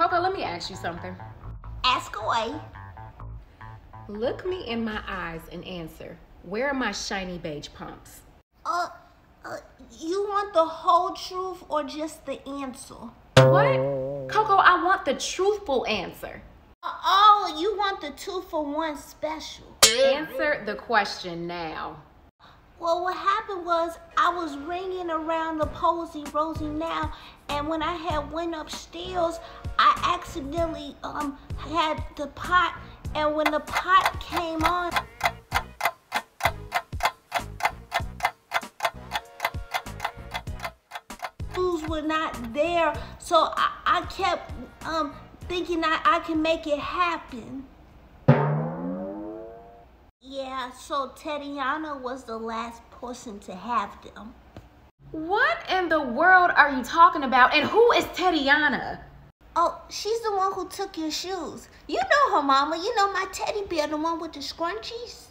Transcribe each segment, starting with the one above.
Coco, let me ask you something. Ask away. Look me in my eyes and answer. Where are my shiny beige pumps? Uh, uh, you want the whole truth or just the answer? What? Coco, I want the truthful answer. Oh, you want the two for one special. Answer the question now. Well, what happened was I was ringing around the Posy Rosie now, and when I had went upstairs, I accidentally um had the pot, and when the pot came on. Were not there, so I, I kept um thinking I, I can make it happen. Yeah, so Tatiana was the last person to have them. What in the world are you talking about? And who is Tatiana? Oh, she's the one who took your shoes. You know her, Mama. You know my teddy bear, the one with the scrunchies.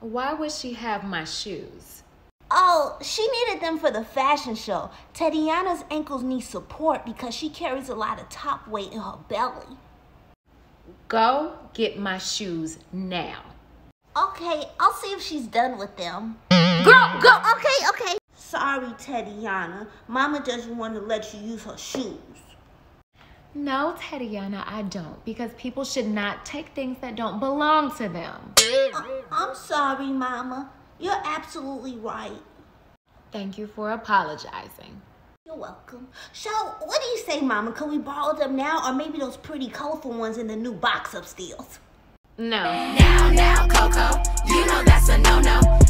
Why would she have my shoes? Oh, she needed them for the fashion show. Tatiana's ankles need support because she carries a lot of top weight in her belly. Go get my shoes now. Okay, I'll see if she's done with them. Girl, go! Okay, okay. Sorry, Tatiana. Mama doesn't want to let you use her shoes. No, Tatiana, I don't. Because people should not take things that don't belong to them. Uh, I'm sorry, Mama. You're absolutely right. Thank you for apologizing. You're welcome. So, what do you say, Mama? Can we borrow them now, or maybe those pretty colorful ones in the new box upstairs? No. Now, now, Coco, you know that's a no-no. Every